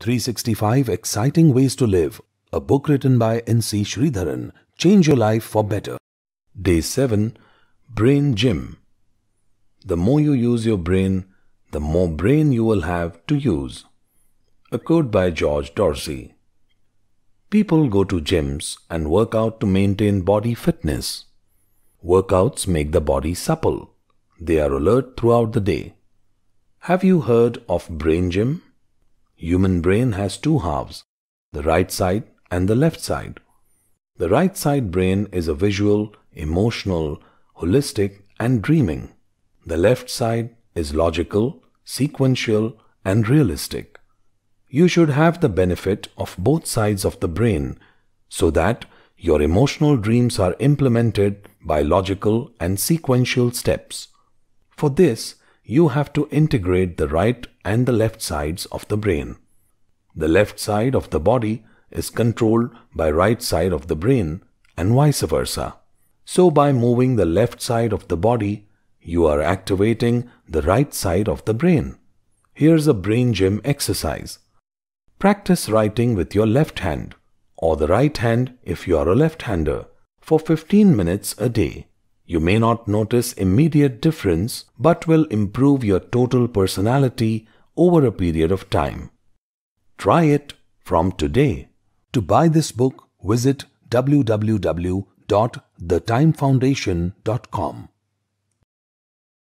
365 Exciting Ways to Live, a book written by N.C. Sridharan. Change your life for better. Day 7 Brain Gym. The more you use your brain, the more brain you will have to use. A quote by George Dorsey. People go to gyms and work out to maintain body fitness. Workouts make the body supple. They are alert throughout the day. Have you heard of brain gym? Human brain has two halves, the right side and the left side. The right side brain is a visual, emotional, holistic and dreaming. The left side is logical, sequential and realistic. You should have the benefit of both sides of the brain so that your emotional dreams are implemented by logical and sequential steps. For this, you have to integrate the right and the left sides of the brain. The left side of the body is controlled by right side of the brain and vice versa. So by moving the left side of the body, you are activating the right side of the brain. Here's a brain gym exercise. Practice writing with your left hand or the right hand if you are a left-hander for 15 minutes a day. You may not notice immediate difference but will improve your total personality over a period of time. Try it from today. To buy this book, visit www.thetimefoundation.com.